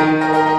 Música